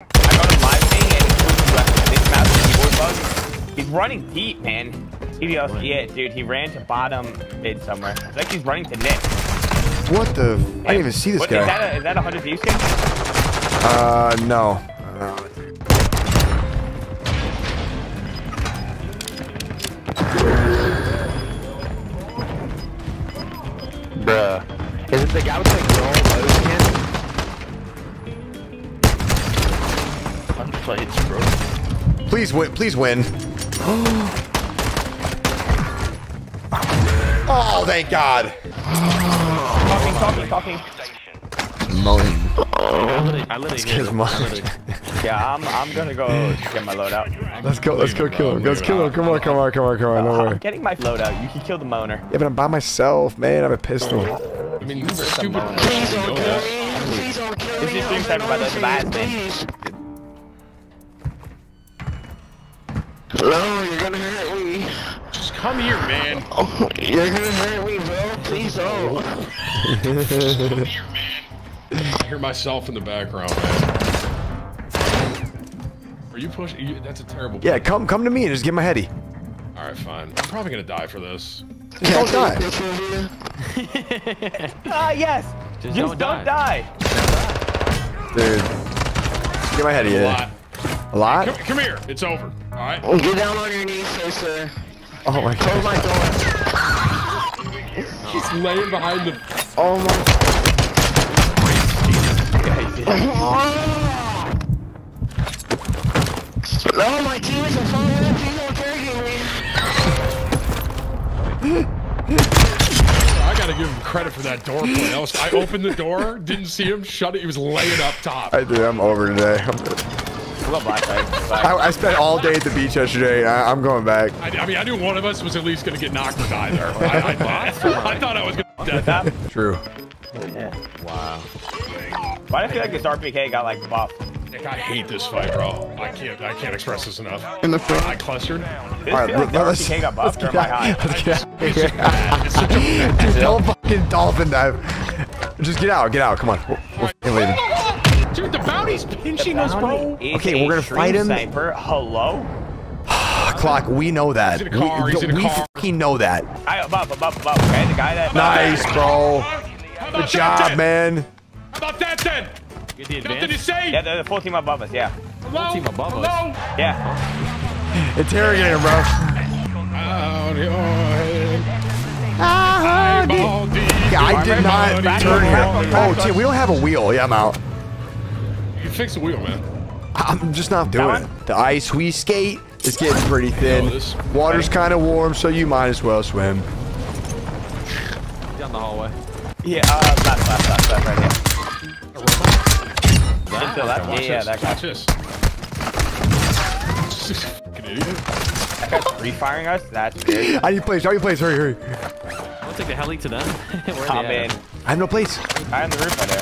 I got him live thing and he's this mouse and keyboard bug. He's running deep, man. He goes, yeah, dude, he ran to bottom mid somewhere. It's like he's running to Nick. What the? I didn't even see this What, guy. Is that a, is that a 100 view skin? Uh, no. Uh, Bruh. Is it the guy with the girl low skin? Unplates, bro. please win. Please win. oh, thank God. Talking, talking, talking. Moaning. I literally, I literally hit His him. mom. I literally- Yeah, I'm, I'm gonna go get my loadout. Let's go. Let's go kill him. Let's kill him. Come on. Come on. Come on. Come on. No I'm worry. getting my loadout. You can kill the moaner. Yeah, but I'm by myself, man. I have a pistol. I mean, you stupid. Please don't kill me. Please don't kill This me. is I'm stream sniper, by the the last thing. No, you're gonna hurt me. Just come here, man. Oh, you're gonna hurt me, bro. Please don't. I hear myself in the background, man. Are you pushing? You, that's a terrible. Yeah, come come to me and just get my heady. All right, fine. I'm probably gonna die for this. Just don't die. Ah, yes! Just Just, don't don't, die. die. Dude. Get my heady A lot. A lot? Come, come here. It's over. All right. Oh, get down on your knees, sir, sir. Oh my Close god. my door. He's laying behind the. Oh my. No, oh, my teammates are falling up. Please don't carry me. I gotta give him credit for that door play. I, was, I opened the door, didn't see him, shut it. He was laying up top. I dude, I'm over today. I'm good. I black guys. I, I spent all day at the beach yesterday. I, I'm going back. I, I mean, I knew one of us was at least gonna get knocked or die there. I, I, I, I thought I was gonna be dead. True. Wow. Why do I feel like this RPK got like buffed? Nick, I hate this fight, bro. I can't. I can't express this enough. In the front. I clustered. This All right, like the let- let's, RPK got let's buffed get out. high? Let's get out. It's just bad. It's such a. Dude, don't fucking dolphin dive. Just get out. Get out. Come on. We're, we're leaving. Dude, the bounty's pinching us, bro. Okay, we're gonna fight him. Sniper. Hello? Clock. We know that. He's car, We, he's we fucking know that. I above, above, above. Okay, the guy that. Nice, bro. Good that job, then? man. How about that then? Nothing to say. Yeah, they're the full team above us. Yeah. Hello? team above us. Yeah. Interrogate him, bro. Out your head. Ah, Eyeball deep. Yeah, I did not turn here. back on, back Oh, on. Tim, we don't have a wheel. Yeah, I'm out. You can fix the wheel, man. I'm just not doing it. The ice we skate is getting pretty thin. Water's kind of warm, so you might as well swim. Down the hallway. Yeah, uh, left, left, left, left, right here. That? To the? Watch Yeah, yeah, this. that guy. Watch this. Fucking idiot. That guy's refiring us? That's weird. I need plates. I need plates. Hurry, hurry. I'll take the heli to them. Where Come they in. I have no plates. Guy on the roof right there.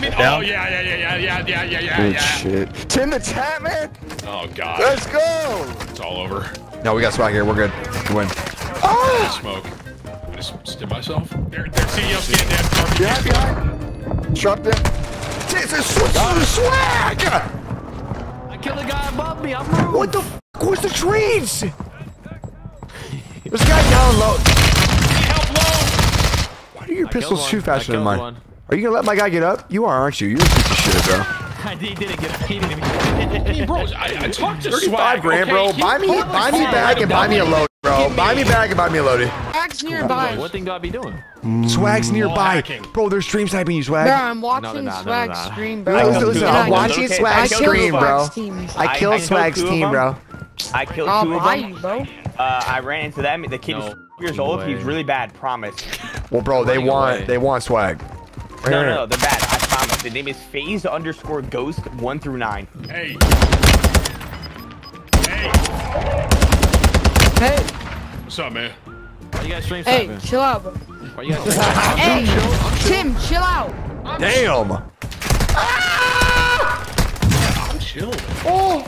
Wait. Down. Oh, yeah, yeah, yeah, yeah, yeah, yeah, yeah, Good yeah. shit. Tim the tap, man! Oh, God. Let's go! It's all over. No, we got swag here. We're good. We win. Oh! Smoke. I just stim myself. There, there. they're CEO scan down. RPG. Yeah, behind. Dropped it. Jesus, what's the swag? I killed the guy above me. I'm ruined. What the f? Where's the trees? This guy down low. Why do your pistols shoot faster than mine? One. Are you gonna let my guy get up? You are, aren't you? You're a piece of shit, bro. he didn't get. He didn't Hey, even. bro, I, I talked to 35 Swag. grand, okay? bro. He Buy me, totally buy me fine. back and buy me a load, bro. Buy me back and buy me a loadie. Swag's nearby. What thing do I be doing? Swag's nearby. hacking. Bro, they're stream sniping you, Bro, Swag. I'm watching they're no, Swag they're not. stream, bro. Listen, killed listen, I'm watching Okay, Swag I I killed killed stream, bro. I I- killed Swag's team, bro. I killed I'll two of them. you, bro. Uh, I ran into them. The kid No is years old. He's really bad. Promise. Well, bro, they want, away. they want Swag. No, no, no, they're bad. I promise. The name is FaZe underscore ghost one through nine. Hey. Hey. Hey, What's up, man? Why you guys stream hey, sniping? chill out, bro. Why you guys? Hey, Tim, chill out. Damn. I'm chill. Oh.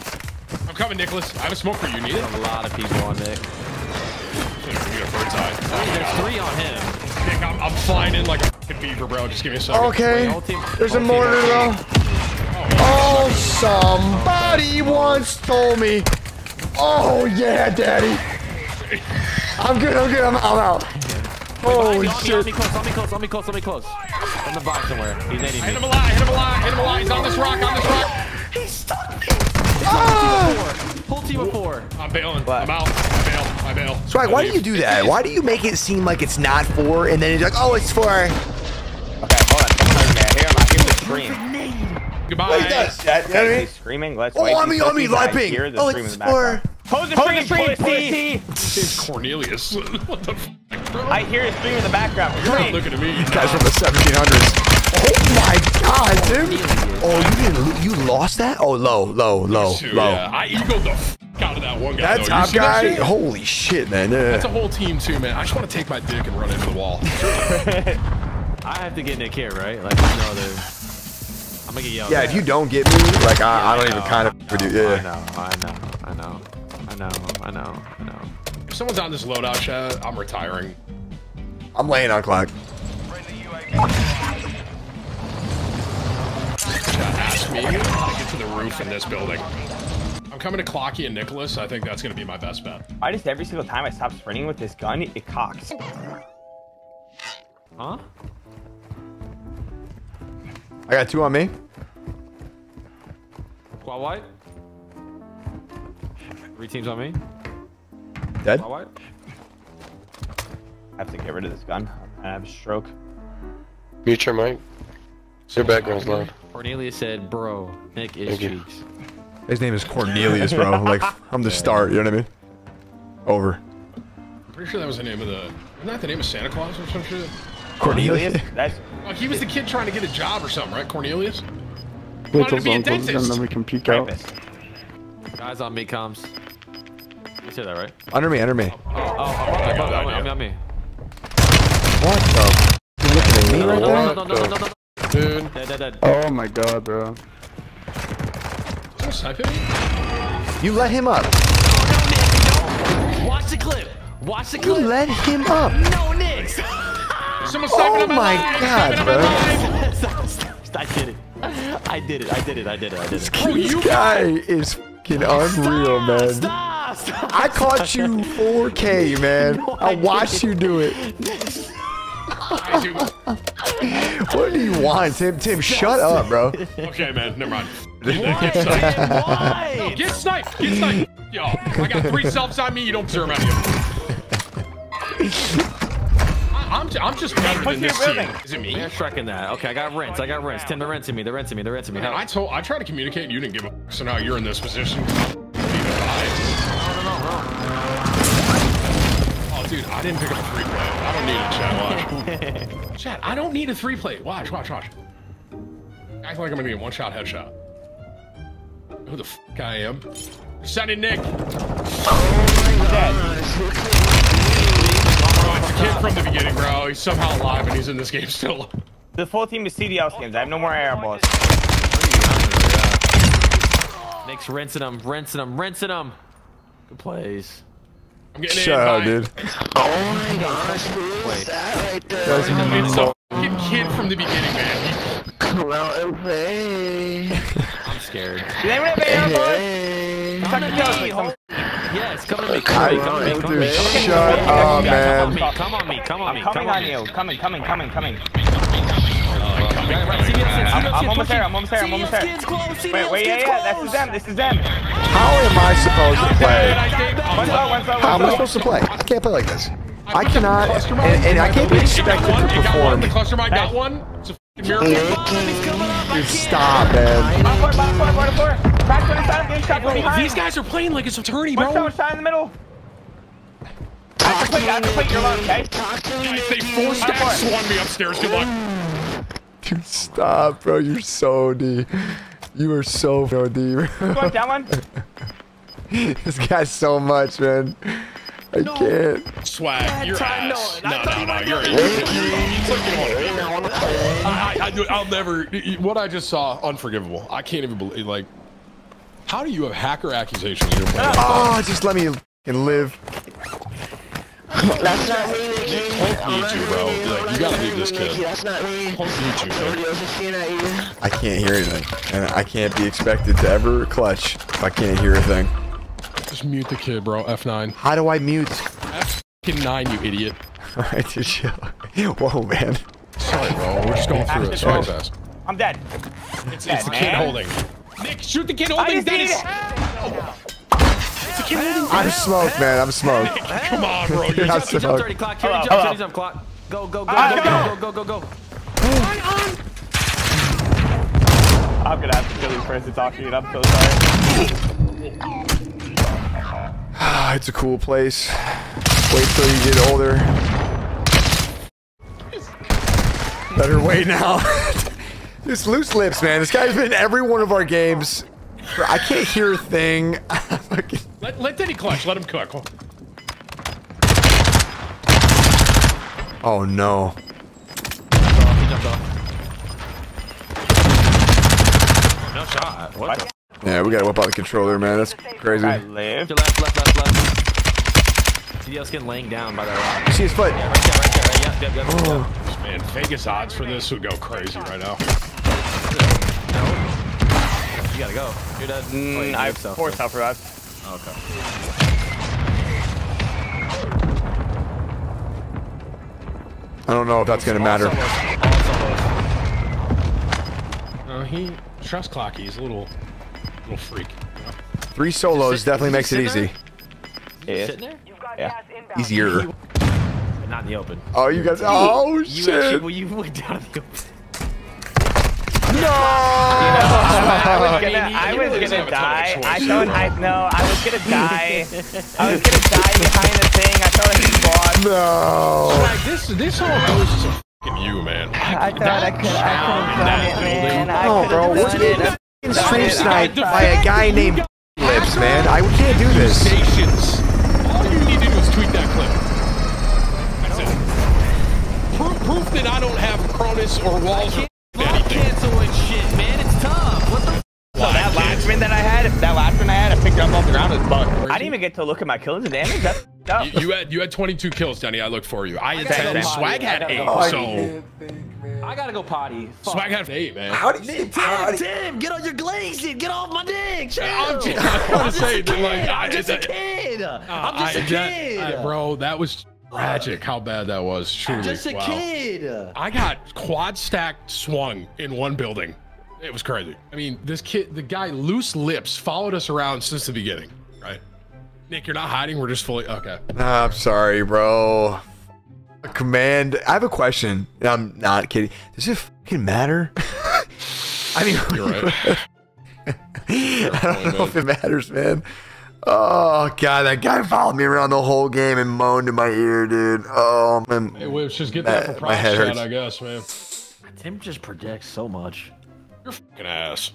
I'm coming, Nicholas. I have a smoke for you. Need it? a lot of people on Nick. Give me a bird's eye. There's three on him. Nick, I'm, I'm flying in like a fucking beaver, bro. Just give me a second. Okay. Wait, team- There's a mortar, though. me. Oh, oh somebody once told me. Oh yeah, daddy. I'm good. I'm good. I'm, I'm out. Holy on me, shit. on me close, on me close, on me close, on me close. In the box somewhere. He's nading Hit him alive, hit him alive, hit him alive. He's on this rock, on this rock. Ah! Full team of four. I'm bailing. What? I'm out. I bail. I bail. Swag, I why do you do that? Why do you make it seem like it's not four and then it's like, oh, it's four? Okay, hold on. Someone over there. Here, I hear the scream. Goodbye. Like that. That You know what I mean? he's screaming. Let's Oh, wait. on me, He's on me, looking, but I lipping. hear Oh, it's four. Pose the Pose scream, pussy. Cornelius. what the f? bro? I hear a scream in the background. You're not looking at me. Guys from the 1700s. Oh my god, dude. Oh, you didn't. You lost that? Oh, low, low, low, Dude, low. yeah. I egoed the f out of that one guy. That though. Top see that guy, shit? holy shit, man. That's a whole team too, man. I just want to take my dick and run into the wall. I have to get Nick here, right? Like, you know, there's. I'm gonna get yelled Yeah, at. if you don't get me, like, I, I don't even know, kind of I do. know, I Yeah. know, I know, I know, I know, I know, I know. If someone's on this loadout chat, I'm retiring. I'm laying on clock. Chat asked me how to get to the roof in this building. I'm coming to Clocky and Nicholas. I think that's going to be my best bet. I just every single time I stop sprinting with this gun, it cocks. Huh? I got two on me. Quad white? Three teams on me. Dead. Quad white? I have to get rid of this gun. I have a stroke. Mute your mic. Your background's loud. Cornelius said, bro, Nick is Thank you. cheeks. His name is Cornelius, bro. Like, I'm the start, you know what I mean? Over. I'm pretty sure that was the name of the. Isn't that the name of Santa Claus or some shit? Cornelius? That's Oh, he was the kid trying to get a job or something, right? Cornelius? Wait Wanted to be a zone closes and then we can peek out. Krampus. Guys on me comes. You said that right? Under me, under me. Oh, oh, oh, oh, on me, on me, on me. What the? You looking at me No, right no, there? no, no, no, no, no, no. Dude. Dead, dead, dead. Oh my god, bro. Someone sniping me? You let him up. Watch the clip. Watch the You let him up. No, Nick. Someone sniping Oh my, my god, Sniping bro. Stop, stop, stop. I did it. I did it. I did it. I did it. I did it. Bro, you This guy is fucking unreal, man. Stop. Stop. I caught you 4K, man. I watched you do it. I do. What do you want, Tim? Tim, shut up, bro. Okay, man, never mind. Why? Get sniped! Get sniped! Yo, I got three selves on me. You don't deserve any of them. I- I'm, j- I'm just better What's than this team. Is it me? They're shrecking that. Okay, I got rinse. I got rinse. Tim, they're rinsing me. They're rinsing me. They're rinsing me. They're rinsing me. Man, I told, I tried to communicate, and you didn't give a. f- So now you're in this position. Oh, dude, I didn't pick up a three play. I don't need it, chat. Watch. chat, I don't need a three play. Watch, watch, watch. Act like I'm gonna get a one shot headshot. Who the fuck I am? Sending Nick. Oh Dead. Bro, oh, it's a kid from the beginning, bro. He's somehow alive and he's in this game still. The full team is CDL skins. I have no more air balls. Nick's rinsing them. Rinsing them. Rinsing them. Good plays. I'm getting Shut up, dude. Oh my gosh, who is that right there? It's a fucking kid from the beginning, man. Come out and play. I'm scared. Does anyone have air balls? Hey. Suck the kills, like Yes, come on me. I, Come on me. Come on me. Come on me. shut up, man. Come on me. Come on me. I'm Come coming on on you. Coming, coming, coming, coming. Right, right. CDF skins, I'm, CDF I'm almost there. I'm almost there. I'm almost there. skins close. Wait, wait, yeah, yeah. This is them. This is them. How am I supposed to play? How am I supposed to play? I can't play like this. I cannot, and, and I can't be expected to it got one. The perform. cluster mine got one. It's a miracle. Dude, stop, man. These guys are playing like it's a tourney, bro. one shot in the middle. I have to play, I have to play your alone, okay? They four stack swung me upstairs. Good luck. Dude, stop, bro. You're so D. You are so so D, bro. One down one. This guy's so much, man. I can't. Swag, you're time, no, ass. No, no, no, you're. do you're- It's like you don't want to be. I, I, I, I'll never. What I just saw, unforgivable. I can't even believe. Like, how do you have hacker accusations? You're playing? Oh, ah, just let me fucking live. That's not me, Nikki. I'm You too, bro. Like, you gotta not leave this kid. That's not me. You too, man. Somebody else is seeing at you. I can't hear anything, and I can't be expected to ever clutch if I can't hear a thing. Just mute the kid, bro. F9. How do I mute? F9, you idiot. All right, just chill. Whoa, man. Sorry, bro. We're just going through it. Sorry, fast. I'm dead. It's, it's the kid holding. Nick, shoot the kid holding. just That need is. it. It's the kid holding. I'm smoked, man. I'm smoked. Come on, bro. You're You're not just, Jump smoked. 30 clock. Carry Hello, jump 30 jump clock. Go, go, go, go, go, go, go, go, go. I'm gonna have to kill you first to talk to you. and I'm so sorry. Ah, it's a cool place. Wait till you get older. Better wait now. this loose lips, man. This guy's been in every one of our games. I can't hear a thing. Let, let Denny clutch. Let him cook. oh no. He jumped off. No shot. What the? Yeah, we gotta whip out the controller, man. That's crazy. I live. To left, left, left, left. CDL skin laying down by the rock. You see his foot? Yeah, right there, right there. Right, yep, yep, yep. Oh. Man, Vegas odds for this would go crazy right now. You gotta go. You're dead. Oh, Mm, you I moved self, forced so- self revive. Okay. I don't know if that's gonna matter. All solos. Uh, he trust clocky. He's a little, little freak. Three solos Sit- definitely makes it sitting easy. Yeah. Sitting there? Yeah. Easier. But not in the open. Oh, you guys. Oh You shit. actually, well, you went down in the open. No. I was gonna, he- I he was really doesn't gonna have a ton die. I choice. thought I no, I was gonna die. I was gonna die behind the thing. I thought I could spawn. No. Like this, this all goes to fucking you, man. I thought I could. I could have done it, man. I No, could bro. have What's done getting it. Stream sniped by a guy named Lips, man? I can't do this. Stations. All you need to do is tweet that clip. That's it. Proof, proof that I don't have Cronus or walls get to look at my kills and damage. That's. You, you had you had 22 kills, Danny. I looked for you. I had 10. go Swag potty. I had eight. go So I gotta go potty. Fuck. Swag had eight, man. How do you Tim, Tim, get on your glazing. Get off my dick. Chill. I'm just- I wanna I'm just say a that, like, kid. I- I'm just a kid. Uh, I'm just a I- that- kid. I- bro, that was tragic. How bad that was. Truly. Just a wow. kid. I got quad stacked swung in one building. It was crazy. I mean, this kid, the guy, loose lips, followed us around since the beginning, right? Nick, you're not hiding. We're just fully okay. Nah, I'm sorry, bro. A command. I have a question. I'm not kidding. Does it fucking matter? I mean, You're right. I don't know if it matters, man. Oh god, that guy followed me around the whole game and moaned in my ear, dude. Oh man. Hey, Whips, just get that My- for my props head chat, hurts. I guess, man. Tim just projects so much. You're fucking ass.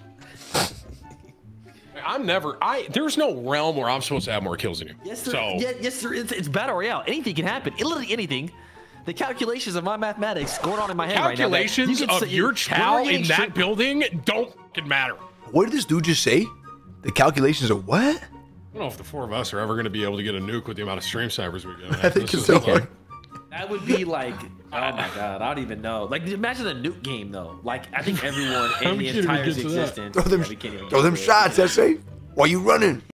I'm never. I there's no realm where I'm supposed to have more kills than you. Yes, there, so yeah, yes, there is. It's battle royale. Anything can happen. Literally anything. The calculations of my mathematics going on in my head right now. calculations you of say- your when chow in that straight- building don't matter. What did this dude just say? The calculations of what? I don't know if the four of us are ever going to be able to get a nuke with the amount of stream snipers we get. I think This it's is- so. That would be like, oh my god, I don't even know. Like, imagine the nuke game though. Like, I think everyone How in the entire get to that. existence. Throw them, yeah, we throw them it. shots, Essay. Why you running?